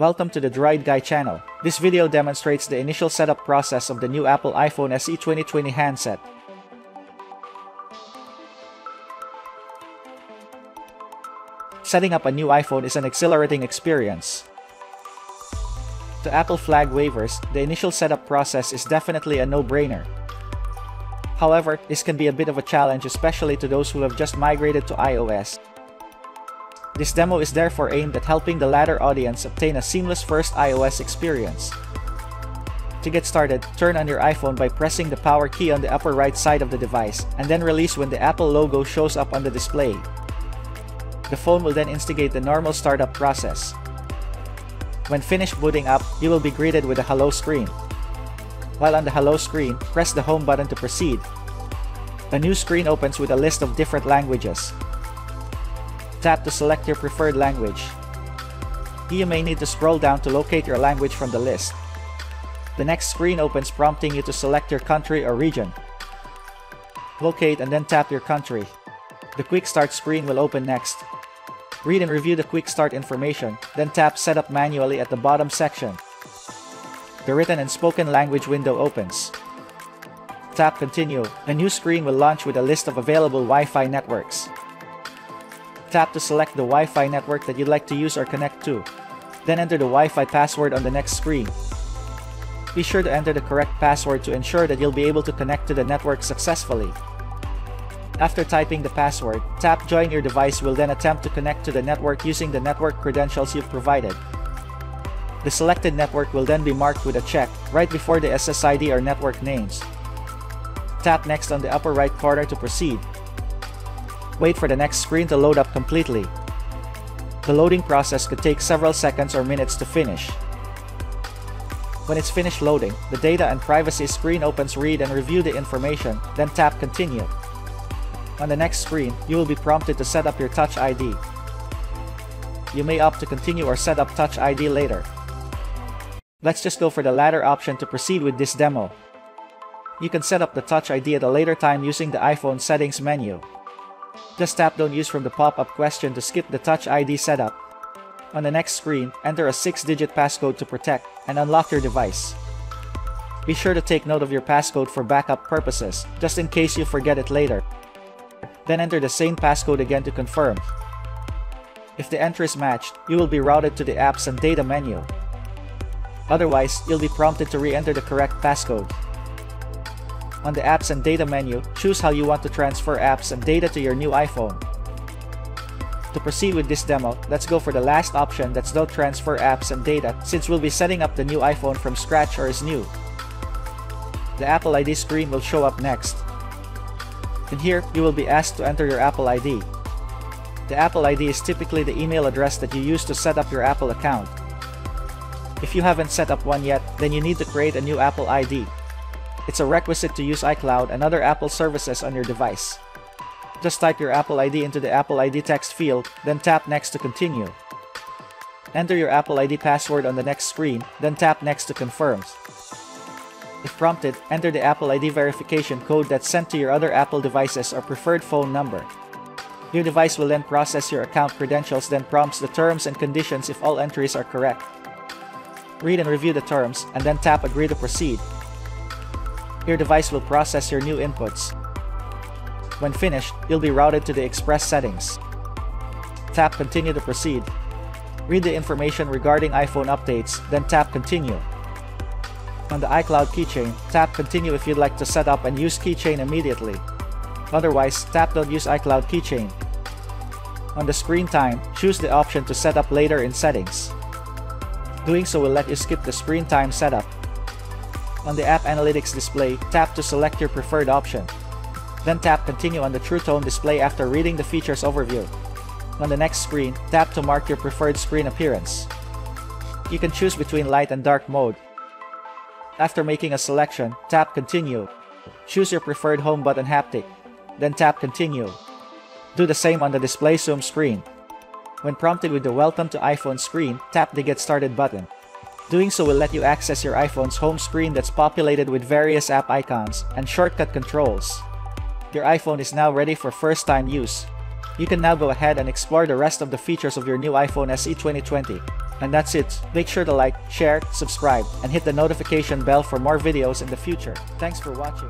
Welcome to the Droid Guy channel. This video demonstrates the initial setup process of the new Apple iPhone SE 2020 handset. Setting up a new iPhone is an exhilarating experience. To Apple flag wavers, the initial setup process is definitely a no-brainer. However, this can be a bit of a challenge especially to those who have just migrated to iOS. This demo is therefore aimed at helping the latter audience obtain a seamless first iOS experience. To get started, turn on your iPhone by pressing the power key on the upper right side of the device, and then release when the Apple logo shows up on the display. The phone will then instigate the normal startup process. When finished booting up, you will be greeted with a hello screen. While on the hello screen, press the home button to proceed. A new screen opens with a list of different languages. Tap to select your preferred language. You may need to scroll down to locate your language from the list. The next screen opens prompting you to select your country or region. Locate and then tap your country. The Quick Start screen will open next. Read and review the Quick Start information, then tap Setup manually at the bottom section. The written and spoken language window opens. Tap Continue. A new screen will launch with a list of available Wi-Fi networks. Tap to select the Wi-Fi network that you'd like to use or connect to. Then enter the Wi-Fi password on the next screen. Be sure to enter the correct password to ensure that you'll be able to connect to the network successfully. After typing the password, tap Join Your device will then attempt to connect to the network using the network credentials you've provided. The selected network will then be marked with a check right before the SSID or network names. Tap Next on the upper right corner to proceed. Wait for the next screen to load up completely. The loading process could take several seconds or minutes to finish. When it's finished loading, the data and privacy screen opens read and review the information, then tap continue. On the next screen, you will be prompted to set up your Touch ID. You may opt to continue or set up Touch ID later. Let's just go for the latter option to proceed with this demo. You can set up the Touch ID at a later time using the iPhone settings menu. Just tap Don't Use from the pop-up question to skip the Touch ID setup. On the next screen, enter a 6-digit passcode to protect and unlock your device. Be sure to take note of your passcode for backup purposes, just in case you forget it later. Then enter the same passcode again to confirm. If the entry is matched, you will be routed to the Apps and Data menu. Otherwise, you'll be prompted to re-enter the correct passcode. On the Apps and Data menu, choose how you want to transfer apps and data to your new iPhone. To proceed with this demo, let's go for the last option that's don't transfer apps and data since we'll be setting up the new iPhone from scratch or is new. The Apple ID screen will show up next. In here, you will be asked to enter your Apple ID. The Apple ID is typically the email address that you use to set up your Apple account. If you haven't set up one yet, then you need to create a new Apple ID. It's a requisite to use iCloud and other Apple services on your device. Just type your Apple ID into the Apple ID text field, then tap Next to continue. Enter your Apple ID password on the next screen, then tap Next to confirm. If prompted, enter the Apple ID verification code that's sent to your other Apple devices or preferred phone number. Your device will then process your account credentials then prompts the terms and conditions if all entries are correct. Read and review the terms, and then tap Agree to proceed. Your device will process your new inputs. When finished, you'll be routed to the Express settings. Tap Continue to proceed. Read the information regarding iPhone updates, then tap Continue. On the iCloud keychain, tap Continue if you'd like to set up and use keychain immediately. Otherwise, tap Don't Use iCloud keychain. On the screen time, choose the option to set up later in settings. Doing so will let you skip the screen time setup. On the App Analytics display, tap to select your preferred option. Then tap Continue on the True Tone display after reading the features overview. On the next screen, tap to mark your preferred screen appearance. You can choose between light and dark mode. After making a selection, tap Continue. Choose your preferred home button haptic. Then tap Continue. Do the same on the display zoom screen. When prompted with the Welcome to iPhone screen, tap the Get Started button. Doing so will let you access your iPhone's home screen that's populated with various app icons and shortcut controls. Your iPhone is now ready for first-time use. You can now go ahead and explore the rest of the features of your new iPhone SE 2020. And that's it. Make sure to like, share, subscribe, and hit the notification bell for more videos in the future. Thanks for watching.